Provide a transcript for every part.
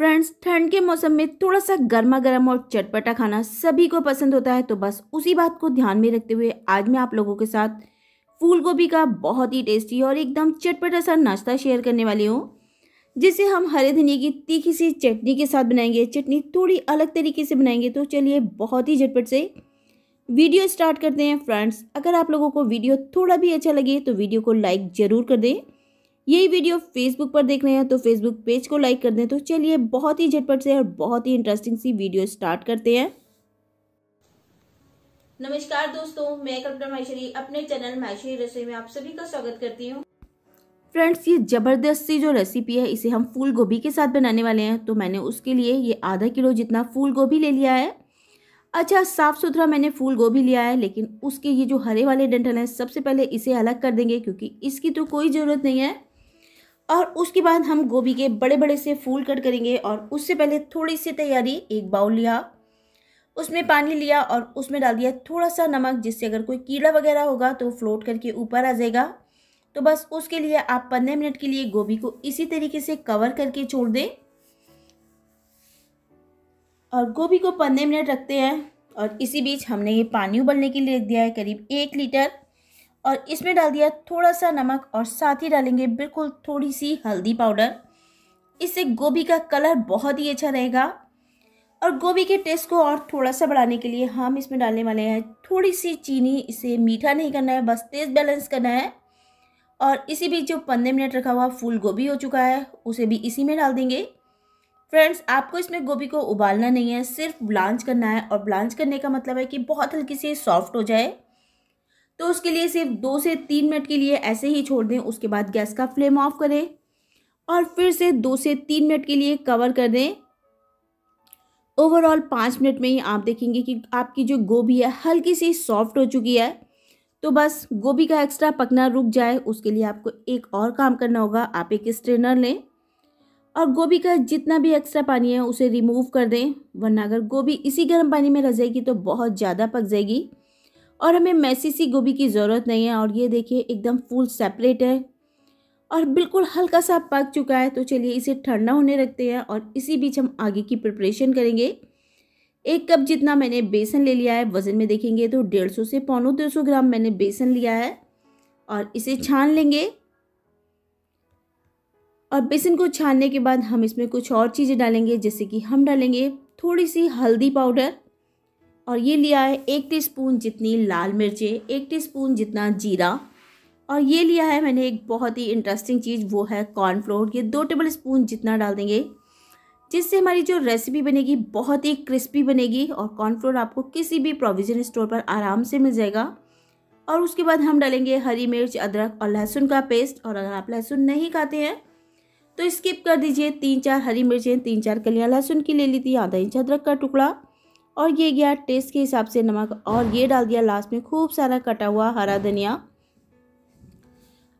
Friends, ठंड के मौसम में थोड़ा सा गर्मा गर्म और चटपटा खाना सभी को पसंद होता है तो बस उसी बात को ध्यान में रखते हुए आज मैं आप लोगों के साथ फूल गोभी का बहुत ही टेस्टी और एकदम चटपटा सा नाश्ता शेयर करने वाली हूँ, जिसे हम हरे धनिया की तीखी सी चटनी के साथ बनाएँगे। चटनी थोड़ी अलग तरीके से बनाएँगे तो चलिए बहुत ही झटपट से वीडियो स्टार्ट करते हैं। फ्रेंड्स, अगर आप लोगों को वीडियो थोड़ा भी अच्छा लगे तो वीडियो को लाइक ज़रूर कर दें। यही वीडियो फेसबुक पर देख रहे हैं तो फेसबुक पेज को लाइक कर दें। तो चलिए बहुत ही झटपट से और बहुत ही इंटरेस्टिंग सी वीडियो स्टार्ट करते हैं। नमस्कार दोस्तों मैं कल्पना माहेश्वरी अपने चैनल माहेश्वरी रसोई में आप सभी का स्वागत करती हूँ। फ्रेंड्स ये ज़बरदस्त सी जो रेसिपी है इसे हम फूल गोभी के साथ बनाने वाले हैं। तो मैंने उसके लिए ये आधा किलो जितना फूल गोभी ले लिया है। अच्छा साफ़ सुथरा मैंने फूल गोभी लिया है लेकिन उसके ये जो हरे वाले डंठल हैं सबसे पहले इसे अलग कर देंगे क्योंकि इसकी तो कोई ज़रूरत नहीं है। और उसके बाद हम गोभी के बड़े बड़े से फूल कट करेंगे और उससे पहले थोड़ी सी तैयारी, एक बाउल लिया, उसमें पानी लिया और उसमें डाल दिया थोड़ा सा नमक, जिससे अगर कोई कीड़ा वगैरह होगा तो फ्लोट करके ऊपर आ जाएगा। तो बस उसके लिए आप पंद्रह मिनट के लिए गोभी को इसी तरीके से कवर करके छोड़ दें। और गोभी को पंद्रह मिनट रखते हैं और इसी बीच हमने ये पानी उबलने के लिए दिया है, करीब एक लीटर। और इसमें डाल दिया थोड़ा सा नमक और साथ ही डालेंगे बिल्कुल थोड़ी सी हल्दी पाउडर। इससे गोभी का कलर बहुत ही अच्छा रहेगा। और गोभी के टेस्ट को और थोड़ा सा बढ़ाने के लिए हम इसमें डालने वाले हैं थोड़ी सी चीनी। इसे मीठा नहीं करना है, बस टेस्ट बैलेंस करना है। और इसी बीच जो पंद्रह मिनट रखा हुआ फूल गोभी हो चुका है, उसे भी इसी में डाल देंगे। फ्रेंड्स आपको इसमें गोभी को उबालना नहीं है, सिर्फ़ ब्लांच करना है। और ब्लांच करने का मतलब है कि बहुत हल्की सी सॉफ्ट हो जाए। तो उसके लिए सिर्फ़ दो से तीन मिनट के लिए ऐसे ही छोड़ दें, उसके बाद गैस का फ्लेम ऑफ़ करें और फिर से दो से तीन मिनट के लिए कवर कर दें। ओवरऑल पाँच मिनट में ही आप देखेंगे कि आपकी जो गोभी है हल्की सी सॉफ्ट हो चुकी है। तो बस गोभी का एक्स्ट्रा पकना रुक जाए, उसके लिए आपको एक और काम करना होगा, आप एक स्ट्रेनर लें और गोभी का जितना भी एक्स्ट्रा पानी है उसे रिमूव कर दें, वरना अगर गोभी इसी गर्म पानी में रह जाएगी तो बहुत ज़्यादा पक जाएगी। और हमें मैसी सी गोभी की ज़रूरत नहीं है और ये देखिए एकदम फुल सेपरेट है। और बिल्कुल हल्का सा पक चुका है तो चलिए इसे ठंडा होने रखते हैं और इसी बीच हम आगे की प्रिपरेशन करेंगे। एक कप जितना मैंने बेसन ले लिया है वज़न में देखेंगे तो डेढ़ सौ से पौनों दो सौ ग्राम मैंने बेसन लिया है और इसे छान लेंगे। और बेसन को छानने के बाद हम इसमें कुछ और चीज़ें डालेंगे जैसे कि हम डालेंगे थोड़ी सी हल्दी पाउडर। और ये लिया है एक टीस्पून जितनी लाल मिर्चें, एक टीस्पून जितना जीरा और ये लिया है मैंने एक बहुत ही इंटरेस्टिंग चीज़, वो है कॉर्नफ्लोर ये दो टेबल स्पून जितना डाल देंगे, जिससे हमारी जो रेसिपी बनेगी बहुत ही क्रिस्पी बनेगी और कॉर्नफ्लोर आपको किसी भी प्रोविज़न स्टोर पर आराम से मिल जाएगा। और उसके बाद हम डालेंगे हरी मिर्च, अदरक और लहसुन का पेस्ट और अगर आप लहसुन नहीं खाते हैं तो स्किप कर दीजिए तीन चार हरी मिर्चें, तीन चार कलियाँ लहसुन की ले ली थी, आधा इंच अदरक का टुकड़ा और ये गया टेस्ट के हिसाब से नमक और ये डाल दिया लास्ट में खूब सारा कटा हुआ हरा धनिया।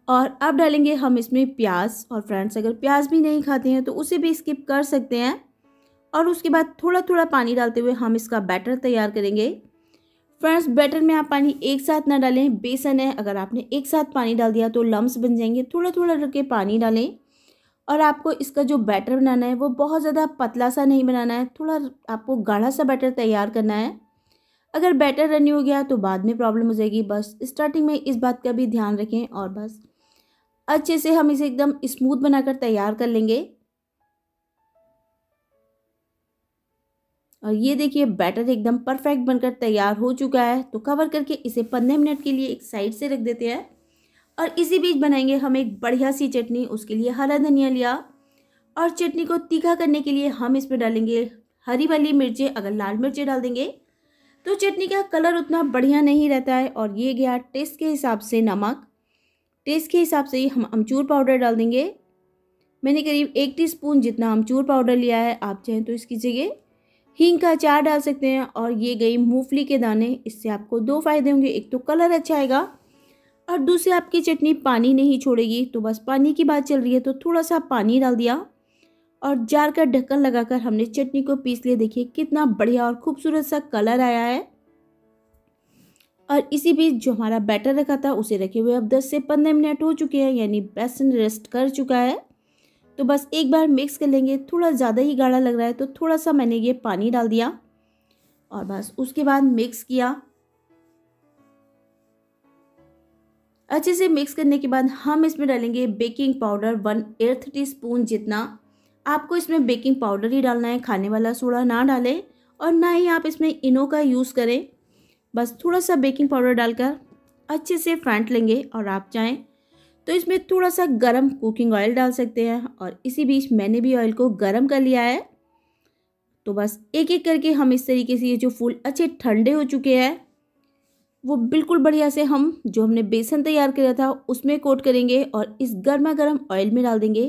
और अब डालेंगे हम इसमें प्याज और फ्रेंड्स अगर प्याज भी नहीं खाते हैं तो उसे भी स्किप कर सकते हैं। और उसके बाद थोड़ा थोड़ा पानी डालते हुए हम इसका बैटर तैयार करेंगे। फ्रेंड्स बैटर में आप पानी एक साथ ना डालें, बेसन है, अगर आपने एक साथ पानी डाल दिया तो लम्स बन जाएँगे। थोड़ा थोड़ा रख पानी डालें। और आपको इसका जो बैटर बनाना है, वो बहुत ज़्यादा पतला सा नहीं बनाना है, थोड़ा आपको गाढ़ा सा बैटर तैयार करना है। अगर बैटर रनी हो गया तो बाद में प्रॉब्लम हो जाएगी। बस स्टार्टिंग में इस बात का भी ध्यान रखें और बस अच्छे से हम इसे एकदम स्मूथ बनाकर तैयार कर लेंगे। और ये देखिए बैटर एकदम परफेक्ट बनकर तैयार हो चुका है। तो कवर करके इसे पंद्रह मिनट के लिए एक साइड से रख देते हैं। और इसी बीच बनाएँगे हम एक बढ़िया सी चटनी, उसके लिए हरा धनिया लिया। और चटनी को तीखा करने के लिए हम इसमें डालेंगे हरी वाली मिर्चें, अगर लाल मिर्चें डाल देंगे। तो चटनी का कलर उतना बढ़िया नहीं रहता है और ये गया टेस्ट के हिसाब से नमक। टेस्ट के हिसाब से ही हम अमचूर पाउडर डाल देंगे। मैंने करीब एक टीस्पून जितना अमचूर पाउडर लिया है, आप चाहें तो इसकी जगह हींग का अचार डाल सकते हैं। और ये गई मूंगफली के दाने, इससे आपको दो फ़ायदे होंगे। एक तो कलर अच्छा आएगा और दूसरी, आपकी चटनी पानी नहीं छोड़ेगी। तो बस पानी की बात चल रही है तो थोड़ा सा पानी डाल दिया और जार का ढक्कन लगाकर हमने चटनी को पीस लिया। देखिए, कितना बढ़िया और खूबसूरत सा कलर आया है। और इसी बीच जो हमारा बैटर रखा था, उसे रखे हुए अब 10 से 15 मिनट हो चुके हैं, यानी बेसन रेस्ट कर चुका है। तो बस एक बार मिक्स कर लेंगे, थोड़ा ज़्यादा ही गाढ़ा लग रहा है तो थोड़ा सा मैंने ये पानी डाल दिया और बस उसके बाद मिक्स किया। अच्छे से मिक्स करने के बाद हम इसमें डालेंगे baking powder one eighth teaspoon जितना आपको इसमें बेकिंग पाउडर ही डालना है, खाने वाला सोडा ना डालें और ना ही आप इसमें इनो का यूज़ करें। बस थोड़ा सा बेकिंग पाउडर डालकर अच्छे से फेंट लेंगे और आप चाहें तो इसमें थोड़ा सा गरम कुकिंग ऑयल डाल सकते हैं और इसी बीच मैंने भी ऑयल को गरम कर लिया है। तो बस एक एक करके हम इस तरीके से ये जो फूल अच्छे ठंडे हो चुके हैं वो बिल्कुल बढ़िया से हम जो हमने बेसन तैयार किया था उसमें कोट करेंगे और इस गर्मा गर्म ऑयल में डाल देंगे।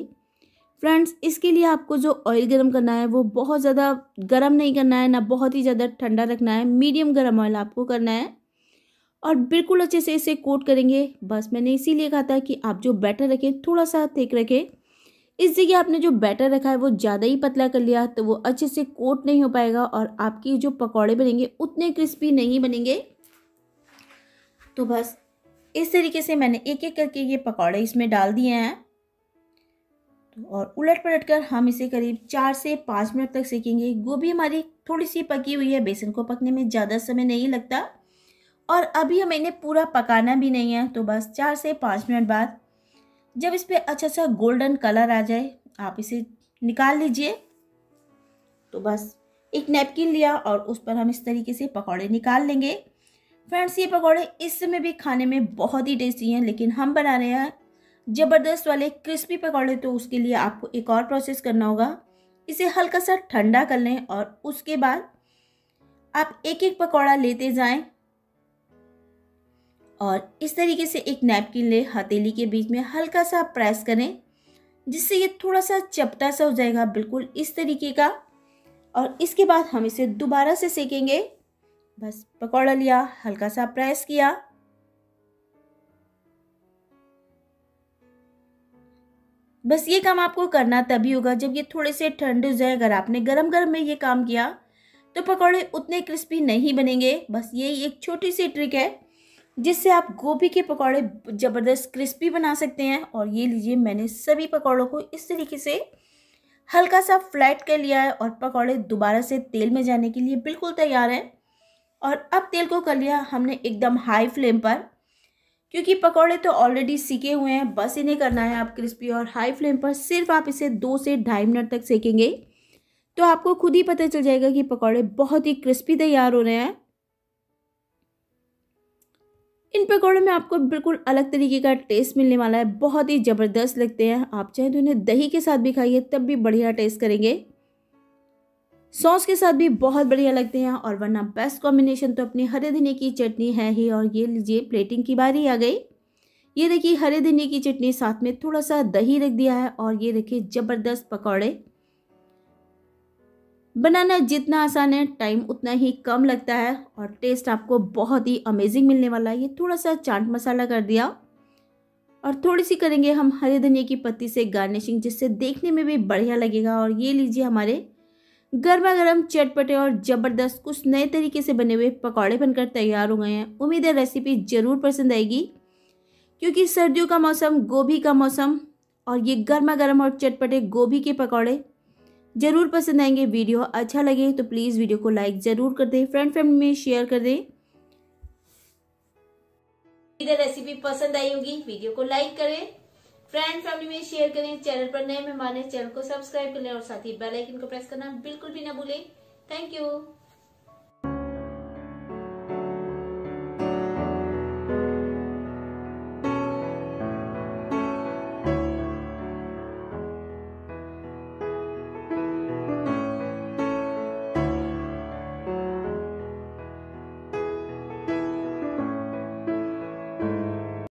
फ्रेंड्स, इसके लिए आपको जो ऑयल गर्म करना है वो बहुत ज़्यादा गर्म नहीं करना है, ना बहुत ही ज़्यादा ठंडा रखना है मीडियम गर्म ऑयल आपको करना है। और बिल्कुल अच्छे से इसे कोट करेंगे। बस मैंने इसीलिए कहा था कि आप जो बैटर रखें, थोड़ा सा थिक रखें। इस जगह आपने जो बैटर रखा है वो ज़्यादा ही पतला कर लिया तो वो अच्छे से कोट नहीं हो पाएगा और आपकी जो पकौड़े बनेंगे उतने क्रिस्पी नहीं बनेंगे। तो बस, इस तरीके से मैंने एक एक करके ये पकौड़े इसमें डाल दिए हैं। तो और उलट पलट कर हम इसे करीब चार से पाँच मिनट तक सेकेंगे। गोभी हमारी थोड़ी सी पकी हुई है, बेसन को पकने में ज़्यादा समय नहीं लगता। और अभी हमें इन्हें पूरा पकाना भी नहीं है तो बस चार से पाँच मिनट बाद जब इस पर अच्छा सा गोल्डन कलर आ जाए, आप इसे निकाल लीजिए। तो बस, एक नैपकिन लिया और उस पर हम इस तरीके से पकौड़े निकाल लेंगे। फ्रेंड्स, ये पकौड़े इस समय भी खाने में बहुत ही टेस्टी हैं, लेकिन हम बना रहे हैं ज़बरदस्त वाले क्रिस्पी पकौड़े तो उसके लिए आपको एक और प्रोसेस करना होगा। इसे हल्का सा ठंडा कर लें और उसके बाद आप एक एक पकौड़ा लेते जाएँ और इस तरीके से एक नैपकिन ले हथेली के बीच में हल्का सा प्रेस करें, जिससे ये थोड़ा सा चपटा सा हो जाएगा, बिल्कुल इस तरीके का। और इसके बाद हम इसे दोबारा से सेकेंगे। बस पकौड़ा लिया, हल्का सा प्रेस किया। बस ये काम आपको करना तभी होगा जब ये थोड़े से ठंड हो जाए। अगर आपने गरम गरम में ये काम किया तो पकौड़े उतने क्रिस्पी नहीं बनेंगे। बस यही एक छोटी सी ट्रिक है, जिससे आप गोभी के पकौड़े ज़बरदस्त क्रिस्पी बना सकते हैं। और ये लीजिए, मैंने सभी पकौड़ों को इस तरीके से हल्का सा फ्लैट कर लिया है और पकौड़े दोबारा से तेल में जाने के लिए बिल्कुल तैयार है। और अब तेल को कर लिया हमने एकदम हाई फ्लेम पर, क्योंकि पकौड़े तो ऑलरेडी सीखे हुए हैं, बस इन्हें करना है आप क्रिस्पी और हाई फ्लेम पर सिर्फ़ आप इसे दो से ढाई मिनट तक सेकेंगे तो आपको खुद ही पता चल जाएगा कि पकौड़े बहुत ही क्रिस्पी तैयार हो रहे हैं। इन पकौड़ों में आपको बिल्कुल अलग तरीके का टेस्ट मिलने वाला है, बहुत ही ज़बरदस्त लगते हैं, आप चाहे तो इन्हें दही के साथ भी खाइए, तब भी बढ़िया टेस्ट करेंगे। सॉस के साथ भी बहुत बढ़िया लगते हैं और वरना बेस्ट कॉम्बिनेशन तो अपनी हरे धनिया की चटनी है ही। और ये लीजिए प्लेटिंग की बारी आ गई। ये देखिए, हरे धनिया की चटनी साथ में थोड़ा सा दही रख दिया है और ये देखिए, ज़बरदस्त पकौड़े। बनाना जितना आसान है टाइम उतना ही कम लगता है और टेस्ट आपको बहुत ही अमेजिंग मिलने वाला है। ये थोड़ा सा चाट मसाला कर दिया। और थोड़ी सी करेंगे हम हरे धनिया की पत्ती से गार्निशिंग जिससे देखने में भी बढ़िया लगेगा। और ये लीजिए हमारे गर्मा गर्म चटपटे और ज़बरदस्त कुछ नए तरीके से बने हुए पकौड़े बनकर तैयार हो गए हैं। उम्मीद है रेसिपी ज़रूर पसंद आएगी, क्योंकि सर्दियों का मौसम, गोभी का मौसम और ये गर्मा गर्म और चटपटे गोभी के पकौड़े ज़रूर पसंद आएँगे। वीडियो अच्छा लगे तो प्लीज़ वीडियो को लाइक ज़रूर कर दें फ्रेंड फैमिली में शेयर कर दें। रेसिपी पसंद आई होगी। वीडियो को लाइक करें। फ्रेंड फैमिली में शेयर करें चैनल पर नए मेहमान है चैनल को सब्सक्राइब कर और साथ ही बेल आइकन को प्रेस करना बिल्कुल भी ना भूलें। Thank you